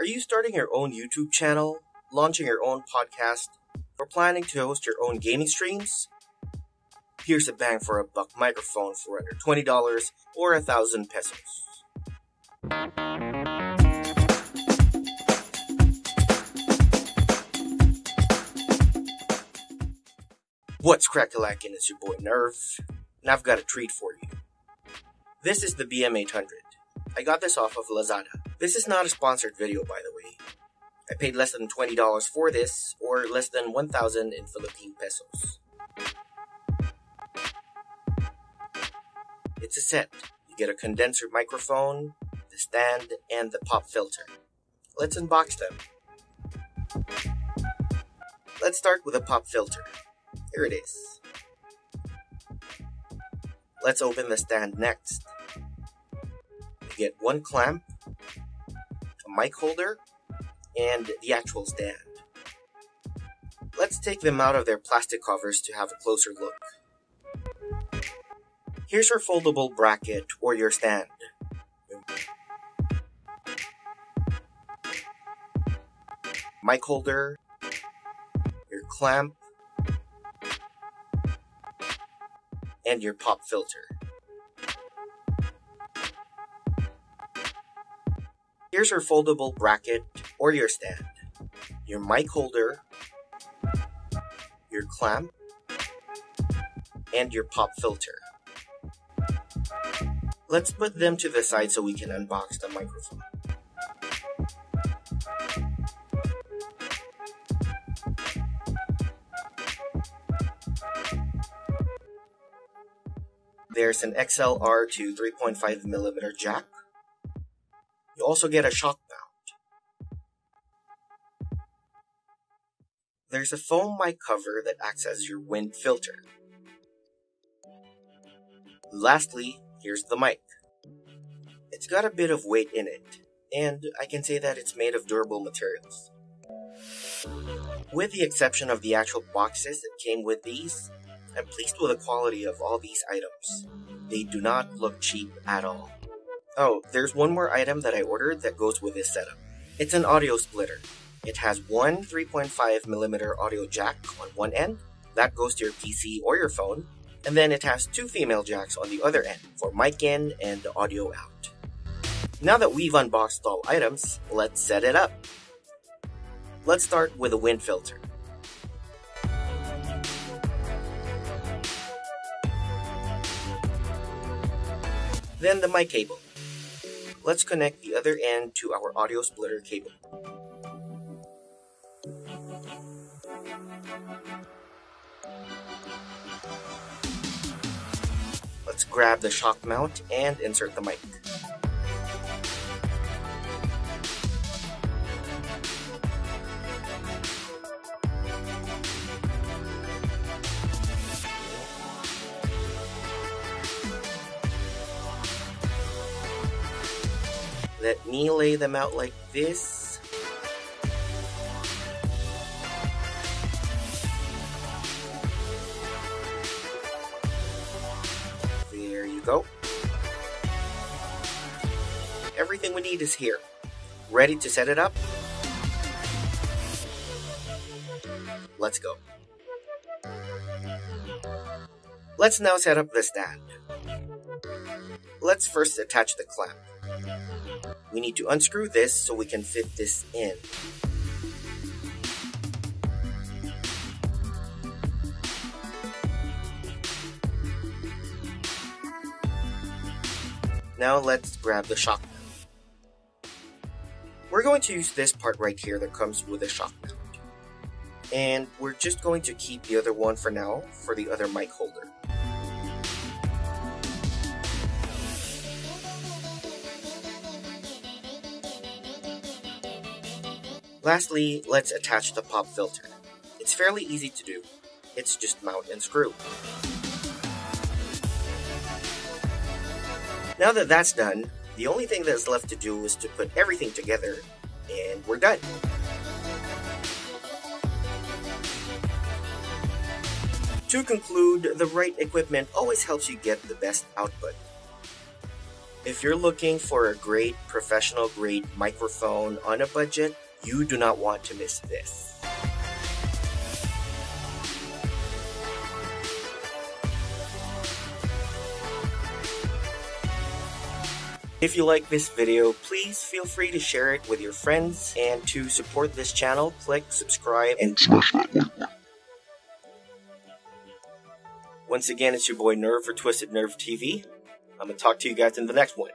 Are you starting your own YouTube channel, launching your own podcast, or planning to host your own gaming streams? Here's a bang for a buck microphone for under $20 or a thousand pesos. What's crackalackin'? It's your boy Nerv, and I've got a treat for you. This is the BM800. I got this off of Lazada. This is not a sponsored video, by the way. I paid less than $20 for this, or less than 1,000 in Philippine pesos. It's a set. You get a condenser microphone, the stand, and the pop filter. Let's unbox them. Let's start with a pop filter. Here it is. Let's open the stand next. You get one clamp, mic holder, and the actual stand. Let's take them out of their plastic covers to have a closer look. Here's your foldable bracket or your stand. Mic holder, your clamp, and your pop filter. Here's your foldable bracket or your stand, your mic holder, your clamp, and your pop filter. Let's put them to the side so we can unbox the microphone. There's an XLR to 3.5mm jack. You also get a shock mount. There's a foam mic cover that acts as your wind filter. Lastly, here's the mic. It's got a bit of weight in it, and I can say that it's made of durable materials. With the exception of the actual boxes that came with these, I'm pleased with the quality of all these items. They do not look cheap at all. Oh, there's one more item that I ordered that goes with this setup. It's an audio splitter. It has one 3.5mm audio jack on one end, that goes to your PC or your phone, and then it has two female jacks on the other end for mic in and audio out. Now that we've unboxed all items, let's set it up. Let's start with a wind filter. Then the mic cable. Let's connect the other end to our audio splitter cable. Let's grab the shock mount and insert the mic. Let me lay them out like this. There you go. Everything we need is here. Ready to set it up? Let's go. Let's now set up the stand. Let's first attach the clamp. We need to unscrew this so we can fit this in. Now let's grab the shock mount. We're going to use this part right here that comes with a shock mount. And we're just going to keep the other one for now for the other mic holder. Lastly, let's attach the pop filter. It's fairly easy to do. It's just mount and screw. Now that that's done, the only thing that's left to do is to put everything together, and we're done. To conclude, the right equipment always helps you get the best output. If you're looking for a great professional grade microphone on a budget, you do not want to miss this. If you like this video, please feel free to share it with your friends, and to support this channel, click subscribe and smash that like button. Once again, it's your boy Nerv for Twisted Nerv TV. I'm gonna talk to you guys in the next one.